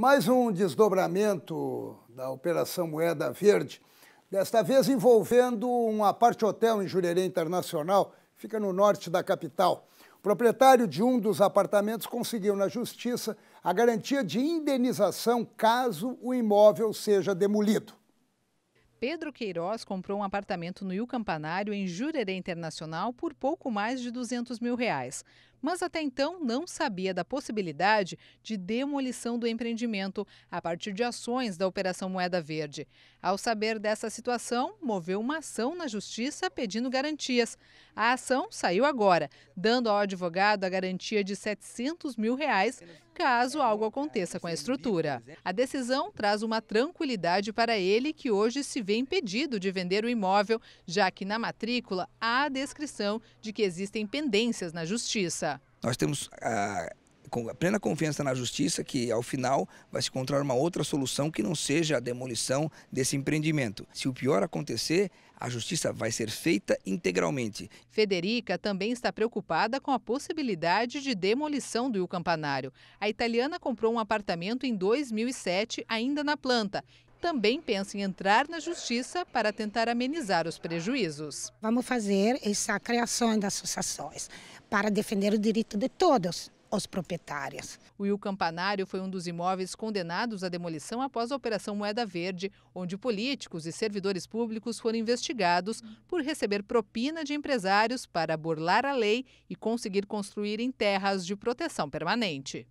Mais um desdobramento da Operação Moeda Verde, desta vez envolvendo um aparte hotel em Jurerê Internacional, fica no norte da capital. O proprietário de um dos apartamentos conseguiu na justiça a garantia de indenização caso o imóvel seja demolido. Pedro Queiroz comprou um apartamento no Rio Campanário, em Jurerê Internacional, por pouco mais de 200 mil reais. Mas até então não sabia da possibilidade de demolição do empreendimento a partir de ações da Operação Moeda Verde. Ao saber dessa situação, moveu uma ação na Justiça pedindo garantias. A ação saiu agora, dando ao advogado a garantia de 700 mil reais caso algo aconteça com a estrutura. A decisão traz uma tranquilidade para ele que hoje se vê impedido de vender o imóvel, já que na matrícula há a descrição de que existem pendências na justiça. Nós temos a com plena confiança na justiça que ao final vai se encontrar uma outra solução que não seja a demolição desse empreendimento. Se o pior acontecer, a justiça vai ser feita integralmente. Federica também está preocupada com a possibilidade de demolição do Campanário. A italiana comprou um apartamento em 2007, ainda na planta, também pensa em entrar na justiça para tentar amenizar os prejuízos. Vamos fazer essa criação das associações para defender o direito de todos os proprietários. O Il Campanário foi um dos imóveis condenados à demolição após a Operação Moeda Verde, onde políticos e servidores públicos foram investigados por receber propina de empresários para burlar a lei e conseguir construir em terras de proteção permanente.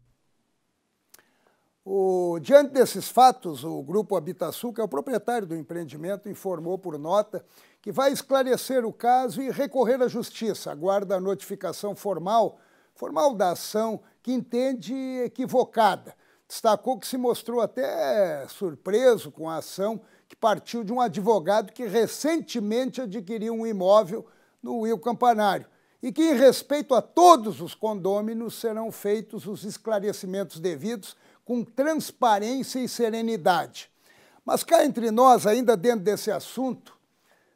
O, diante desses fatos, o Grupo Habitação, que é o proprietário do empreendimento, informou por nota que vai esclarecer o caso e recorrer à justiça. Aguarda a notificação formal formal da ação que entende equivocada. Destacou que se mostrou até surpreso com a ação que partiu de um advogado que recentemente adquiriu um imóvel no Rio Campanário e que, em respeito a todos os condôminos, serão feitos os esclarecimentos devidos com transparência e serenidade. Mas cá entre nós, ainda dentro desse assunto,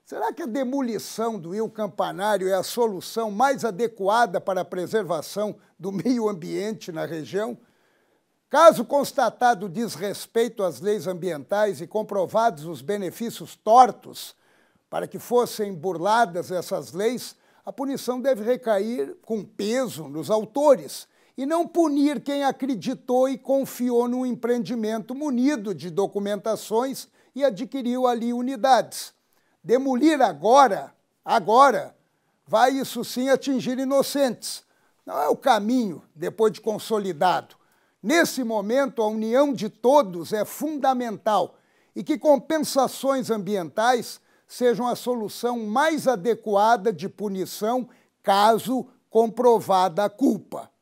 Será que a demolição do rio Campanário é a solução mais adequada para a preservação do meio ambiente na região? Caso constatado desrespeito às leis ambientais e comprovados os benefícios tortos para que fossem burladas essas leis, a punição deve recair com peso nos autores e não punir quem acreditou e confiou no empreendimento munido de documentações e adquiriu ali unidades. Demolir agora, agora, vai isso sim atingir inocentes. Não é o caminho depois de consolidado. Nesse momento, a união de todos é fundamental e que compensações ambientais sejam a solução mais adequada de punição caso comprovada a culpa.